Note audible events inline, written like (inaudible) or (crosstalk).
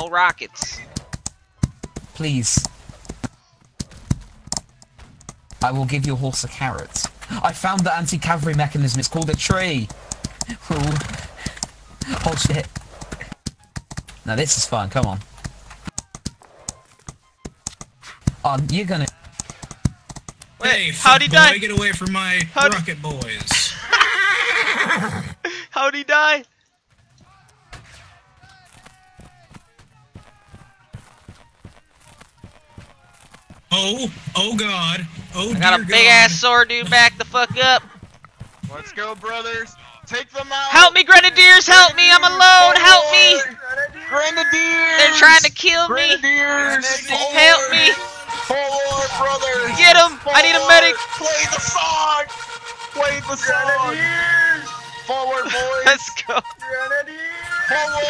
no rockets. Please. I will give your horse a carrot. I found the anti-cavalry mechanism. It's called a tree. Ooh. Oh shit. Now this is fun. Come on. Oh, you're gonna. Wait, Hey, how'd he fuckboy, die? Get away from my How'd- rocket boys. (laughs) How'd he die? Oh, oh god. Oh I got a big God. ass sword, dude. Back the fuck up. Let's go, brothers. Take them out. Help me, grenadiers! Help me! I'm alone! Help me! Grenadiers. They're trying to kill me! Grenadiers. Help me! Forward, brothers. Get him! I need a medic! Play the song. Play the song. Grenadiers. Forward, boys. Let's go. Grenadiers. Forward.